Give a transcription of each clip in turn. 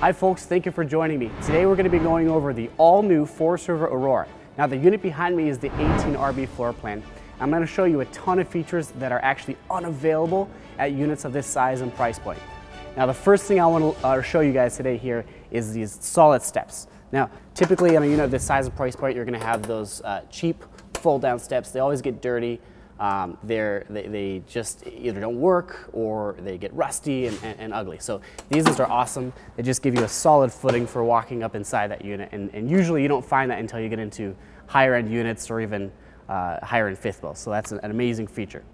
Hi folks, thank you for joining me. Today we're going to be going over the all-new Forest River Aurora. Now the unit behind me is the 18RB floor plan. I'm going to show you a ton of features that are actually unavailable at units of this size and price point. Now the first thing I want to uh, show you guys today here is these solid steps. Now typically on a unit of this size and price point you're going to have those uh, cheap fold down steps. They always get dirty. Um, they they, just either don't work or they get rusty and, and, and, ugly. So these are awesome. They just give you a solid footing for walking up inside that unit. And, and usually you don't find that until you get into higher end units or even uh, higher end fifth wheels. So that's an, an amazing feature.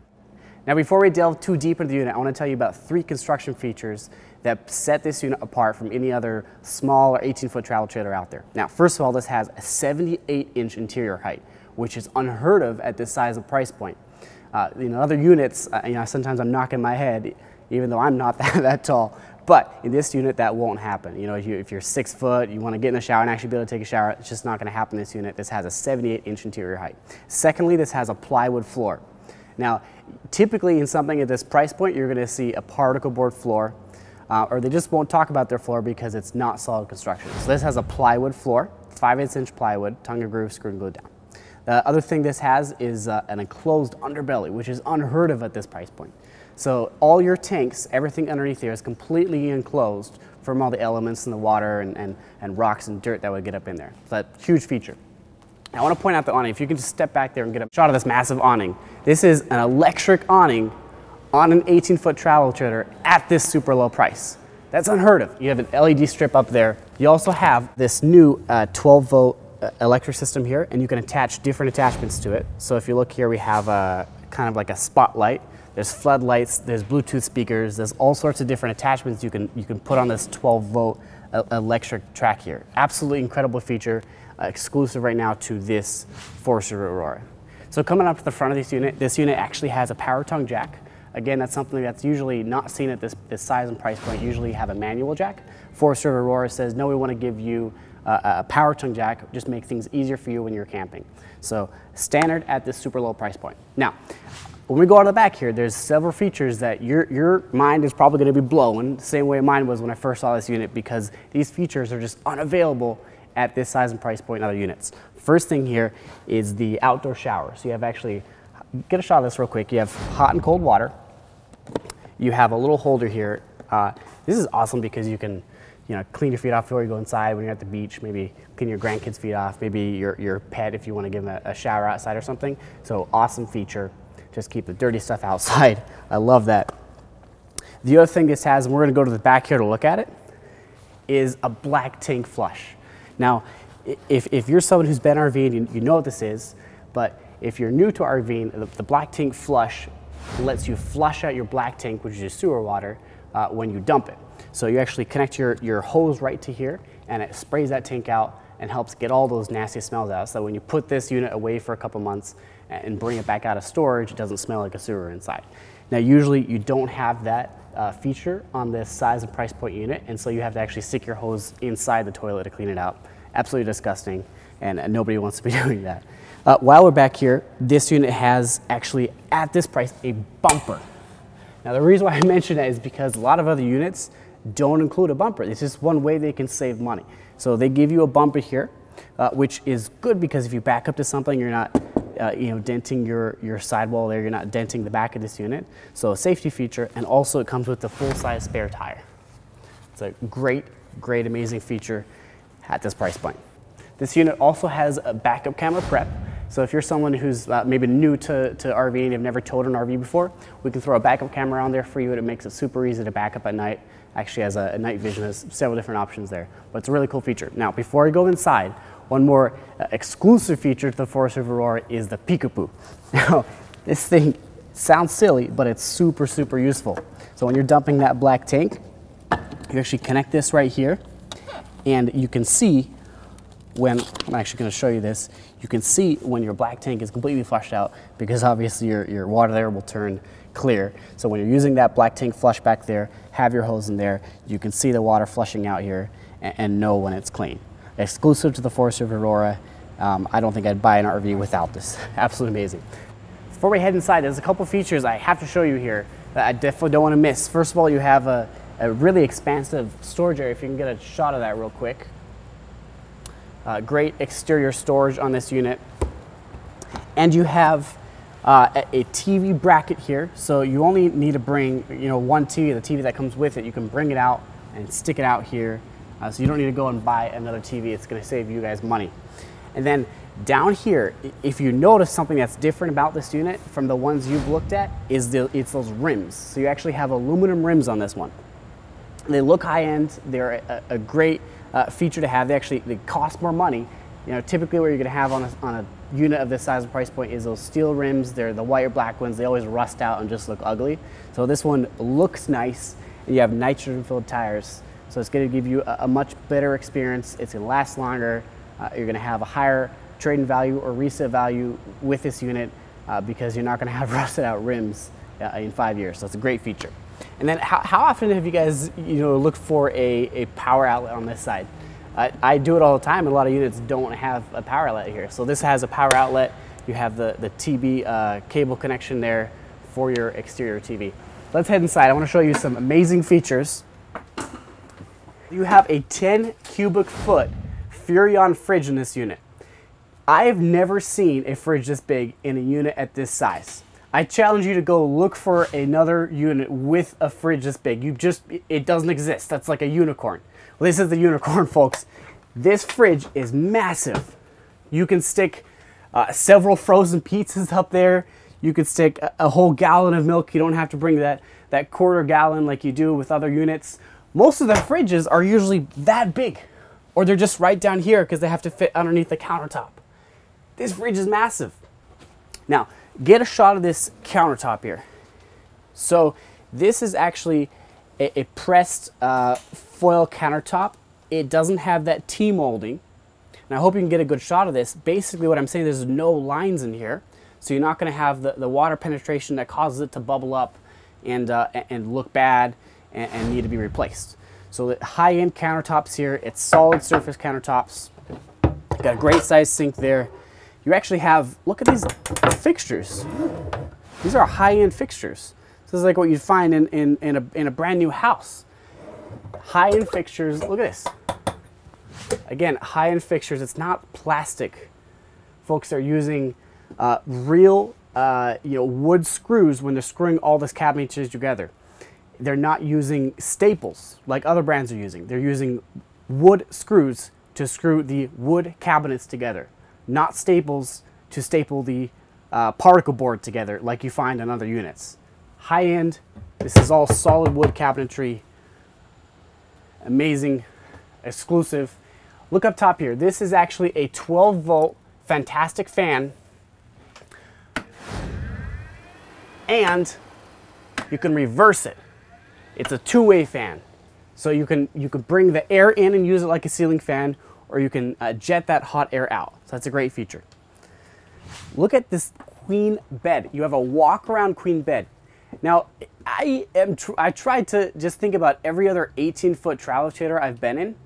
Now before we delve too deep into the unit, I want to tell you about three construction features that set this unit apart from any other small or 18 foot travel trailer out there. Now first of all, this has a 78 inch interior height, which is unheard of at this size of price point. Uh, you know, other units, uh, you know, sometimes I'm knocking my head, even though I'm not that, that tall. But in this unit, that won't happen. You know, if, you, if you're six foot, you want to get in the shower and actually be able to take a shower, it's just not going to happen in this unit. This has a 78 inch interior height. Secondly, this has a plywood floor. Now, typically in something at this price point, you're going to see a particle board floor, uh, or they just won't talk about their floor because it's not solid construction. So this has a plywood floor, 5 8 inch plywood, tongue and groove, screw and glue down. The other thing this has is uh, an enclosed underbelly, which is unheard of at this price point. So all your tanks, everything underneath here is completely enclosed from all the elements in the water and, and, and rocks and dirt that would get up in there. So that's a huge feature. I want to point out the awning. If you can just step back there and get a shot of this massive awning. This is an electric awning on an 18 foot travel trailer at this super low price. That's unheard of. You have an LED strip up there. You also have this new uh, 12 volt uh, electric system here and you can attach different attachments to it. So if you look here, we have a kind of like a spotlight. There's floodlights, there's Bluetooth speakers, there's all sorts of different attachments you can, you can put on this 12 volt electric track here. Absolutely incredible feature, uh, exclusive right now to this Forest River Aurora. So coming up to the front of this unit, this unit actually has a power tongue jack. Again, that's something that's usually not seen at this, this size and price point. Usually have a manual jack. Forest River Aurora says, no, we want to give you a power tongue jack, just make things easier for you when you're camping. So standard at this super low price point. Now, when we go out of the back here, there's several features that your, your mind is probably gonna be blown, the same way mine was when I first saw this unit, because these features are just unavailable at this size and price point in other units. First thing here is the outdoor shower. So you have actually, get a shot of this real quick. You have hot and cold water. You have a little holder here. Uh, this is awesome because you can you know, clean your feet off before you go inside when you're at the beach, maybe clean your grandkids' feet off, maybe your, your pet if you want to give them a, a shower outside or something. So awesome feature. Just keep the dirty stuff outside. I love that. The other thing this has, and we're going to go to the back here to look at it, is a black tank flush. Now, if, if you're someone who's been RVing, you, you know what this is, but if you're new to RVing, the, the, black tank flush lets you flush out your black tank, which is your sewer water, uh, when you dump it. So you actually connect your, your hose right to here and it sprays that tank out and helps get all those nasty smells out. So when you put this unit away for a couple months and bring it back out of storage, it doesn't smell like a sewer inside. Now usually you don't have that uh, feature on this size and price point unit and so you have to actually stick your hose inside the toilet to clean it out. Absolutely disgusting and, and nobody wants to be doing that. Uh, while we're back here, this unit has actually at this price a bumper. Now the reason why I mention that is because a lot of other units don't include a bumper. It's just one way they can save money. So they give you a bumper here, uh, which is good because if you back up to something, you're not uh, you know, denting your, your sidewall there, you're not denting the back of this unit. So a safety feature, and also it comes with the full-size spare tire. It's a great, great, amazing feature at this price point. This unit also has a backup camera prep, so if you're someone who's uh, maybe new to, to RVing and you've never towed an RV before, we can throw a backup camera on there for you and it makes it super easy to back up at night. Actually has a, a night vision, has several different options there, but it's a really cool feature. Now, before I go inside, one more uh, exclusive feature to the Forest River Aurora is the Peekapoo. Now, this thing sounds silly, but it's super, super useful. So when you're dumping that black tank, you actually connect this right here, and you can see when, I'm actually gonna show you this, you can see when your black tank is completely flushed out because obviously your, your water there will turn clear. So when you're using that black tank flush back there, have your hose in there, you can see the water flushing out here and, and know when it's clean. Exclusive to the Forest River Aurora, um, I don't think I'd buy an RV without this. Absolutely amazing. Before we head inside, there's a couple features I have to show you here that I definitely don't want to miss. First of all, you have a a really expansive storage area. If you can get a shot of that real quick. Uh, great exterior storage on this unit. And you have uh, a, TV bracket here. So you only need to bring, you know, one TV, the TV that comes with it. You can bring it out and stick it out here. Uh, so you don't need to go and buy another TV. It's going to save you guys money. And then down here, if you notice something that's different about this unit from the ones you've looked at, is the, it's those rims. So you actually have aluminum rims on this one. They look high end. They're a, a great uh, feature to have. They actually they cost more money. You know, typically what you're going to have on a, on a unit of this size and price point is those steel rims. They're the white or black ones. They always rust out and just look ugly. So this one looks nice, and you have nitrogen-filled tires. So it's going to give you a, a, much better experience. It's going to last longer. Uh, you're going to have a higher trade-in value or resale value with this unit uh, because you're not going to have rusted out rims uh, in five years. So it's a great feature. And then how, how often have you guys, you know, looked for a, a power outlet on this side? I, I do it all the time. A lot of units don't have a power outlet here. So this has a power outlet. You have the, the TV uh, cable connection there for your exterior TV. Let's head inside. I want to show you some amazing features. You have a 10 cubic foot Furrion fridge in this unit. I have never seen a fridge this big in a unit at this size. I challenge you to go look for another unit with a fridge this big. You just, it doesn't exist. That's like a unicorn. Well, this is the unicorn, folks. This fridge is massive. You can stick uh, several frozen pizzas up there. You could stick a, a, whole gallon of milk. You don't have to bring that, that quarter gallon like you do with other units. Most of the fridges are usually that big, or they're just right down here because they have to fit underneath the countertop. This fridge is massive. Now, get a shot of this countertop here. So this is actually a, a pressed uh, foil countertop. It doesn't have that T-molding. And I hope you can get a good shot of this. Basically what I'm saying, there's no lines in here. So you're not gonna have the, the water penetration that causes it to bubble up and, uh, and look bad and, and need to be replaced. So the high-end countertops here, it's solid surface countertops. Got a great size sink there you actually have, look at these fixtures. These are high-end fixtures. This is like what you'd find in, in, in, a, in a brand new house. High-end fixtures, look at this. Again, high-end fixtures, it's not plastic. Folks are using uh, real uh, you know, wood screws when they're screwing all this cabinetry together. They're not using staples like other brands are using. They're using wood screws to screw the wood cabinets together not staples to staple the uh, particle board together like you find on other units. High end, this is all solid wood cabinetry. Amazing, exclusive. Look up top here. This is actually a 12 volt fantastic fan. And you can reverse it. It's a two-way fan. So you can, you can bring the air in and use it like a ceiling fan, or you can uh, jet that hot air out. So that's a great feature. Look at this queen bed. You have a walk around queen bed. Now, I am tr I tried to just think about every other 18 foot travel trailer I've been in,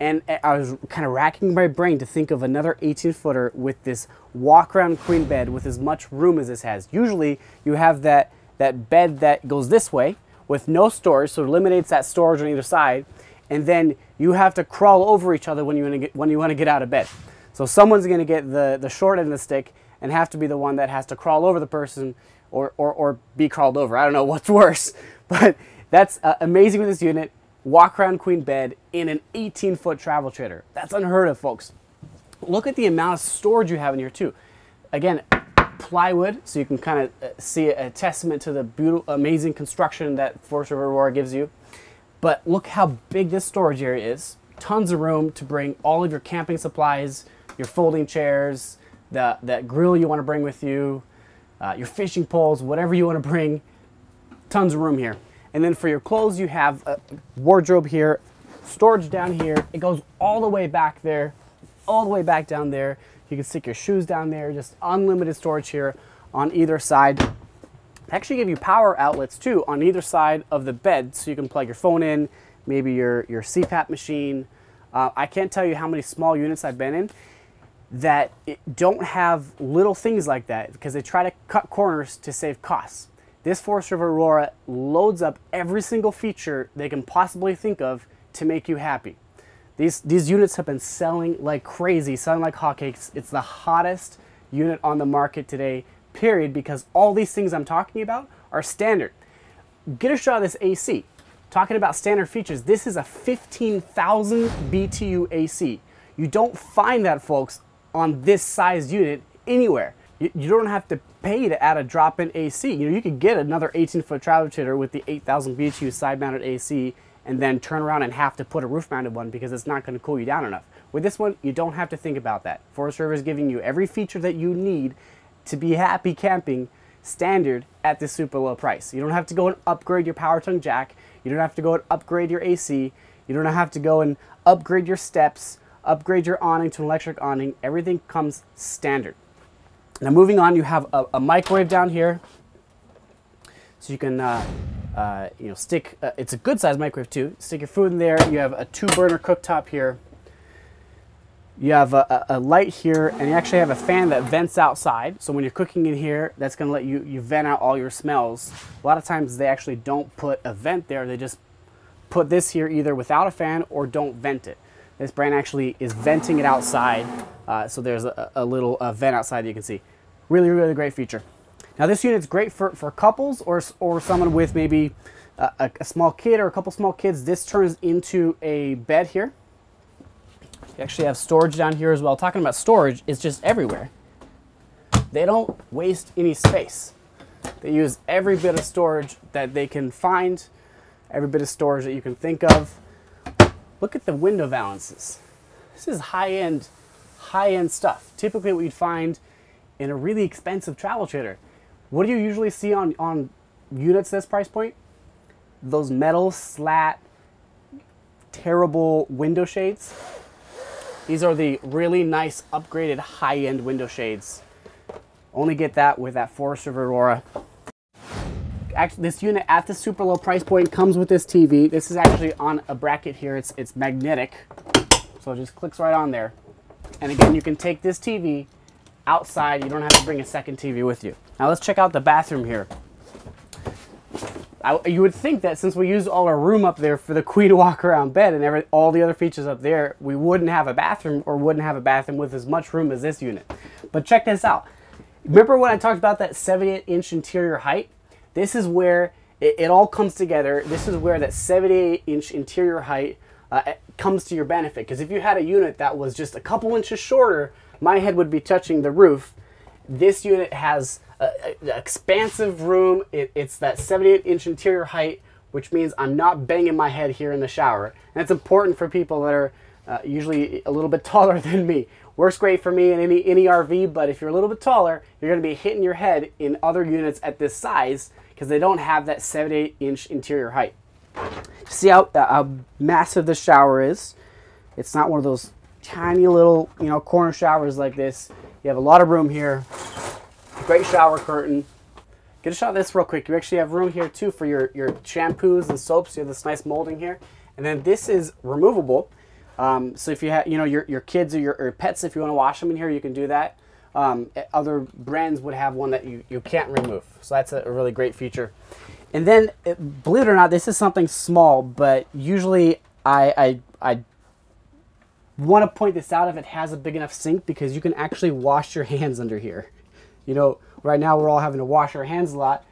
and I was kind of racking my brain to think of another 18 footer with this walk around queen bed with as much room as this has. Usually, you have that, that bed that goes this way with no storage, so it eliminates that storage on either side, and then you have to crawl over each other when you want to get, when you want to get out of bed. So someone's going to get the, the short end of the stick and have to be the one that has to crawl over the person or, or, or be crawled over. I don't know what's worse, but that's uh, amazing with this unit. Walk around queen bed in an 18 foot travel trailer. That's unheard of, folks. Look at the amount of storage you have in here too. Again, plywood, so you can kind of uh, see a testament to the beautiful, amazing construction that Forest River Aurora gives you. But look how big this storage area is. Tons of room to bring all of your camping supplies, your folding chairs, the, that grill you want to bring with you, uh, your fishing poles, whatever you want to bring. Tons of room here. And then for your clothes, you have a wardrobe here, storage down here. It goes all the way back there, all the way back down there. You can stick your shoes down there, just unlimited storage here on either side actually give you power outlets too on either side of the bed so you can plug your phone in, maybe your, your CPAP machine. Uh, I can't tell you how many small units I've been in that don't have little things like that because they try to cut corners to save costs. This Forest River Aurora loads up every single feature they can possibly think of to make you happy. These, these units have been selling like crazy, selling like hotcakes. It's the hottest unit on the market today, period, because all these things I'm talking about are standard. Get a shot of this AC. Talking about standard features, this is a 15,000 BTU AC. You don't find that, folks, on this size unit anywhere. You, you don't have to pay to add a drop-in AC. You know, you could get another 18-foot travel trailer with the 8,000 BTU side-mounted AC and then turn around and have to put a roof-mounted one because it's not going to cool you down enough. With this one, you don't have to think about that. Forest River is giving you every feature that you need to be happy camping standard at this super low price. You don't have to go and upgrade your power tongue jack. You don't have to go and upgrade your AC. You don't have to go and upgrade your steps, upgrade your awning to an electric awning. Everything comes standard. Now moving on, you have a, a microwave down here. So you can, uh, uh, you know, stick, uh, it's a good size microwave too. Stick your food in there. You have a two burner cooktop here. You have a, a, light here and you actually have a fan that vents outside. So when you're cooking in here, that's gonna let you, you vent out all your smells. A lot of times they actually don't put a vent there. They just put this here either without a fan or don't vent it. This brand actually is venting it outside. Uh, so there's a, a little uh, vent outside you can see. Really, really great feature. Now this unit's great for, for couples or, or someone with maybe a, a small kid or a couple small kids. This turns into a bed here. You actually have storage down here as well. Talking about storage, it's just everywhere. They don't waste any space. They use every bit of storage that they can find, every bit of storage that you can think of. Look at the window valances. This is high-end, high-end stuff. Typically what you'd find in a really expensive travel trailer. What do you usually see on, on units this price point? Those metal slat, terrible window shades. These are the really nice upgraded high-end window shades. Only get that with that Forest River Aurora. Actually, this unit at the super low price point comes with this TV. This is actually on a bracket here. It's, it's magnetic, so it just clicks right on there. And again, you can take this TV outside. You don't have to bring a second TV with you. Now let's check out the bathroom here. I, you would think that since we use all our room up there for the queen walk around bed and every, all the other features up there, we wouldn't have a bathroom or wouldn't have a bathroom with as much room as this unit. But check this out. Remember when I talked about that 78 inch interior height? This is where it, it all comes together. This is where that 78 inch interior height uh, comes to your benefit. Because if you had a unit that was just a couple inches shorter, my head would be touching the roof. This unit has an expansive room. It, it's that 78 inch interior height, which means I'm not banging my head here in the shower. And it's important for people that are uh, usually a little bit taller than me. Works great for me in any, any RV, but if you're a little bit taller, you're gonna be hitting your head in other units at this size because they don't have that 78 inch interior height. See how, uh, how massive the shower is. It's not one of those tiny little, you know, corner showers like this. You have a lot of room here. Great shower curtain. Get a shot of this real quick. You actually have room here too for your, your shampoos and soaps. You have this nice molding here. And then this is removable. Um, so if you have, you know, your, your kids or your pets, if you want to wash them in here, you can do that. Um, other brands would have one that you, you can't remove. So that's a, really great feature. And then, it, believe it or not, this is something small, but usually I, I, I want to point this out if it has a big enough sink because you can actually wash your hands under here. You know, right now we're all having to wash our hands a lot.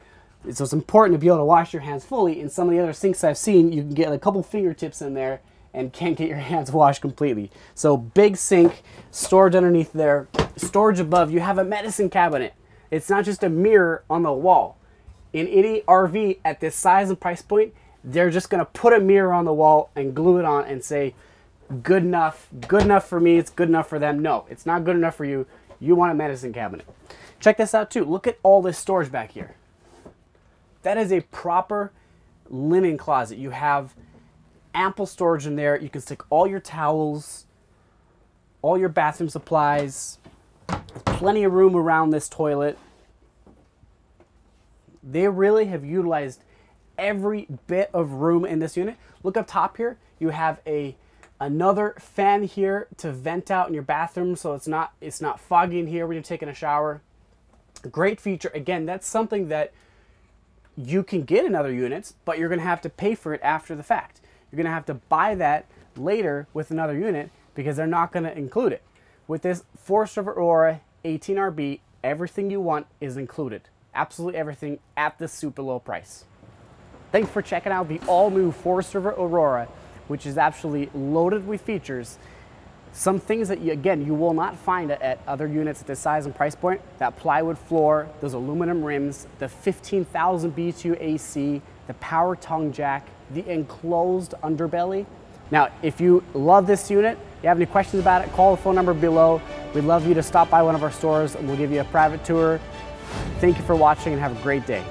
So it's important to be able to wash your hands fully. In some of the other sinks I've seen, you can get a couple fingertips in there and can't get your hands washed completely. So big sink, storage underneath there, storage above. You have a medicine cabinet. It's not just a mirror on the wall. In any RV at this size and price point, they're just gonna put a mirror on the wall and glue it on and say, good enough, good enough for me, it's good enough for them. No, it's not good enough for you. You want a medicine cabinet. Check this out too. Look at all this storage back here. That is a proper linen closet. You have ample storage in there. You can stick all your towels, all your bathroom supplies, plenty of room around this toilet. They really have utilized every bit of room in this unit. Look up top here. You have a another fan here to vent out in your bathroom so it's not it's not foggy in here when you're taking a shower great feature again that's something that you can get another units, but you're gonna have to pay for it after the fact. You're gonna have to buy that later with another unit because they're not gonna include it. With this Forest River Aurora 18RB, everything you want is included. Absolutely everything at this super low price. Thanks for checking out the all new Forest River Aurora, which is absolutely loaded with features. Some things that, you, again, you will not find at other units at this size and price point, that plywood floor, those aluminum rims, the 15,000 BTU AC, the power tongue jack, the enclosed underbelly. Now, if you love this unit, you have any questions about it, call the phone number below. We'd love you to stop by one of our stores and we'll give you a private tour. Thank you for watching and have a great day.